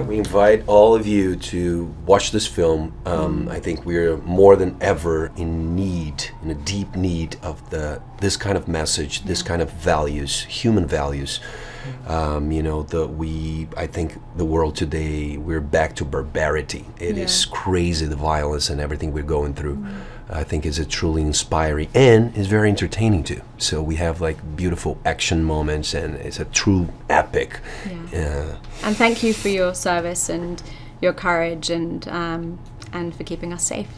We invite all of you to watch this film. Um, I think we're more than ever in need, in a deep need of the this kind of message, this kind of values, human values. Um, you know, the we. I think the world today we're back to barbarity. It is Yeah. crazy the violence and everything we're going through. I think is a truly inspiring and is very entertaining too. So we have like beautiful action moments and it's a true epic. Uh, And thank you for your service and your courage and um, and for keeping us safe.